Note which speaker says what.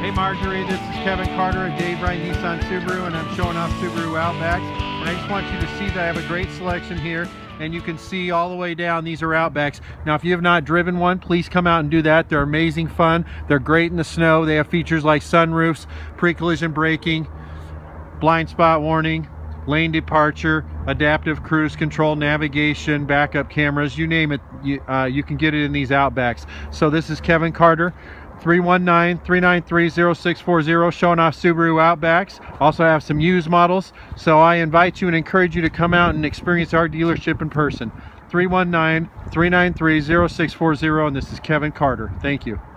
Speaker 1: Hey Marjorie, this is Kevin Carter at Dave Wright Nissan Subaru and I'm showing off Subaru Outbacks. And I just want you to see that I have a great selection here and you can see all the way down these are Outbacks. Now if you have not driven one, please come out and do that. They're amazing fun. They're great in the snow. They have features like sunroofs, pre-collision braking, blind spot warning, lane departure, adaptive cruise control, navigation, backup cameras, you name it, you, uh, you can get it in these Outbacks. So this is Kevin Carter 319-393-0640 showing off Subaru Outbacks. Also have some used models. So I invite you and encourage you to come out and experience our dealership in person. 319-393-0640 and this is Kevin Carter. Thank you.